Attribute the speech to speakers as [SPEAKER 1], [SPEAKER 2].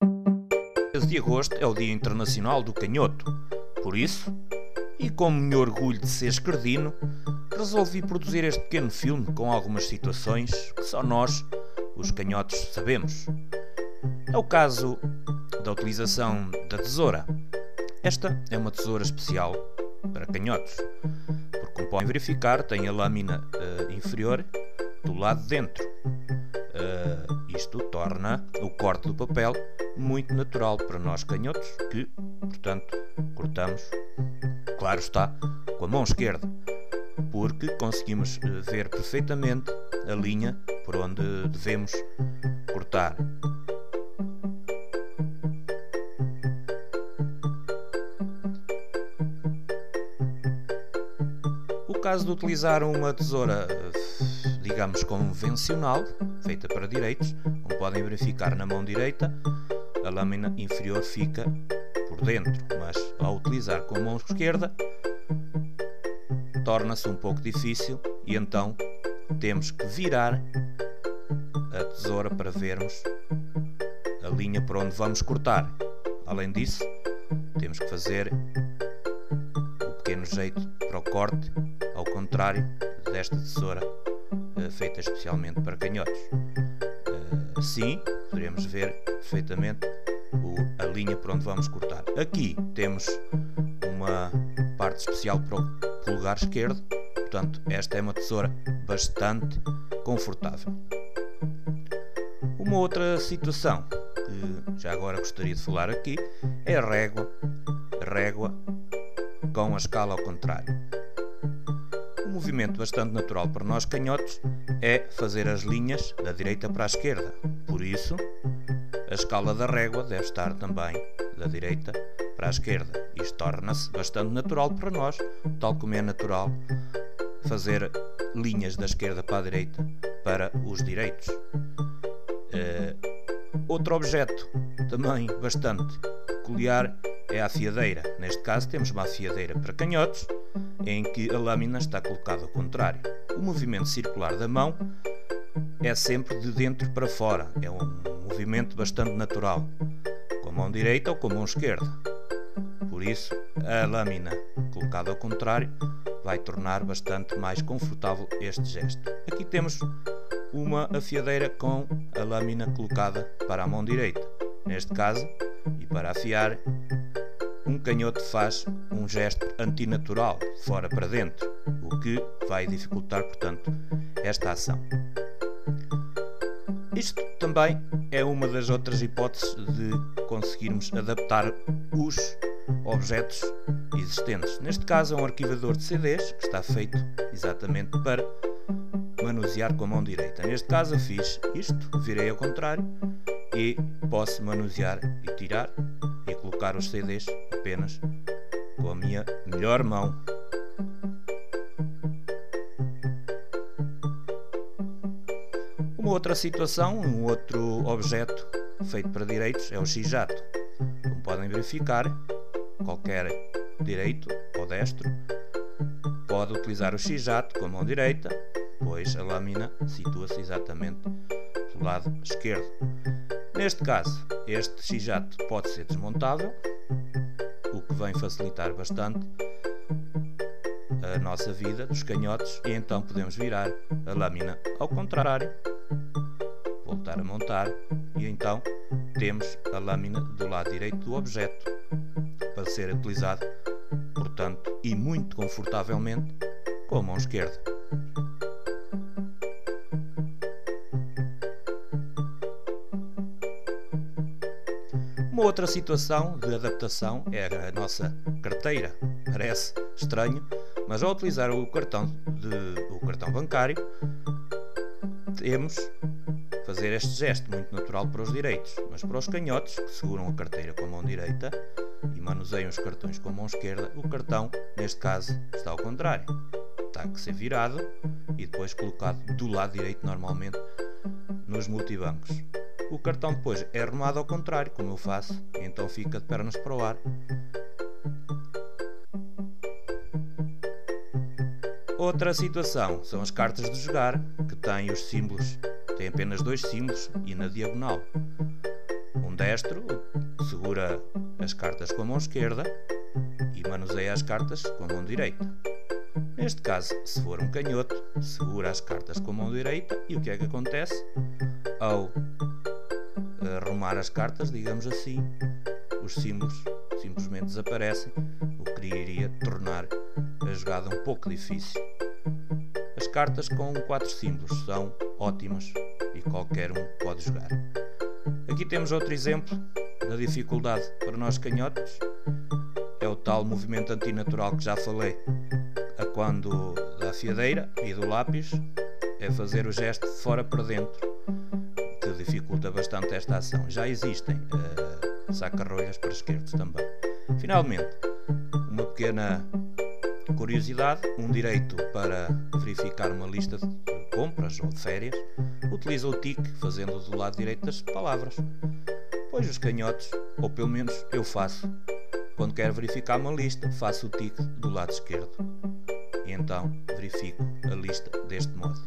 [SPEAKER 1] 13 de agosto é o Dia Internacional do Canhoto. Por isso, e como me orgulho de ser esquerdino, resolvi produzir este pequeno filme com algumas situações que só nós, os canhotos, sabemos. É o caso da utilização da tesoura. Esta é uma tesoura especial para canhotos, porque como podem verificar tem a lâmina uh, inferior do lado de dentro. Uh, isto torna o corte do papel muito natural para nós canhotos, que, portanto, cortamos, claro está, com a mão esquerda, porque conseguimos uh, ver perfeitamente a linha por onde devemos cortar. caso de utilizar uma tesoura, digamos, convencional, feita para direitos, como podem verificar na mão direita, a lâmina inferior fica por dentro, mas ao utilizar com a mão esquerda, torna-se um pouco difícil e então temos que virar a tesoura para vermos a linha por onde vamos cortar. Além disso, temos que fazer o pequeno jeito para o corte ao contrário desta tesoura uh, feita especialmente para canhotos. Assim poderemos ver perfeitamente a linha por onde vamos cortar. Aqui temos uma parte especial para o polegar esquerdo, portanto, esta é uma tesoura bastante confortável. Uma outra situação que já agora gostaria de falar aqui é a régua, régua com a escala ao contrário movimento bastante natural para nós canhotos é fazer as linhas da direita para a esquerda. Por isso, a escala da régua deve estar também da direita para a esquerda. Isto torna-se bastante natural para nós, tal como é natural fazer linhas da esquerda para a direita para os direitos. Uh, outro objeto também bastante peculiar é a afiadeira. Neste caso temos uma afiadeira para canhotos em que a lâmina está colocada ao contrário. O movimento circular da mão é sempre de dentro para fora, é um movimento bastante natural, com a mão direita ou com a mão esquerda. Por isso, a lâmina colocada ao contrário vai tornar bastante mais confortável este gesto. Aqui temos uma afiadeira com a lâmina colocada para a mão direita. Neste caso, e para afiar, um canhoto faz um gesto antinatural, de fora para dentro, o que vai dificultar, portanto, esta ação. Isto também é uma das outras hipóteses de conseguirmos adaptar os objetos existentes. Neste caso, é um arquivador de CDs que está feito exatamente para manusear com a mão direita. Neste caso, eu fiz isto, virei ao contrário e posso manusear e tirar e colocar os CDs apenas com a minha melhor mão. Uma outra situação, um outro objeto feito para direitos é o x-jato. Como podem verificar, qualquer direito ou destro pode utilizar o x-jato com a mão direita, pois a lâmina situa-se exatamente do lado esquerdo. Neste caso, este x-jato pode ser desmontável vem facilitar bastante a nossa vida dos canhotes e então podemos virar a lâmina ao contrário, voltar a montar e então temos a lâmina do lado direito do objeto para ser utilizado, portanto, e muito confortavelmente com a mão esquerda. Uma outra situação de adaptação é a nossa carteira. Parece estranho, mas ao utilizar o cartão, de, o cartão bancário, temos fazer este gesto muito natural para os direitos, mas para os canhotos que seguram a carteira com a mão direita e manuseiam os cartões com a mão esquerda, o cartão, neste caso, está ao contrário. Está que ser virado e depois colocado do lado direito normalmente nos multibancos. O cartão depois é arrumado ao contrário, como eu faço, então fica de pernas para o ar. Outra situação são as cartas de jogar, que têm os símbolos, têm apenas dois símbolos e na diagonal. Um destro segura as cartas com a mão esquerda e manuseia as cartas com a mão direita. Neste caso, se for um canhoto, segura as cartas com a mão direita e o que é que acontece? Ao arrumar as cartas, digamos assim, os símbolos simplesmente desaparecem, o que iria tornar a jogada um pouco difícil. As cartas com quatro símbolos são ótimas e qualquer um pode jogar. Aqui temos outro exemplo da dificuldade para nós canhotos. É o tal movimento antinatural que já falei, a quando da fiadeira e do lápis é fazer o gesto de fora para dentro, que dificulta bastante esta ação. Já existem uh, saca-rolhas para esquerdos também. Finalmente, uma pequena curiosidade, um direito para verificar uma lista de compras ou de férias, utiliza o TIC fazendo do lado direito das palavras. Pois os canhotos, ou pelo menos eu faço, quando quero verificar uma lista, faço o TIC do lado esquerdo. E então verifico a lista deste modo.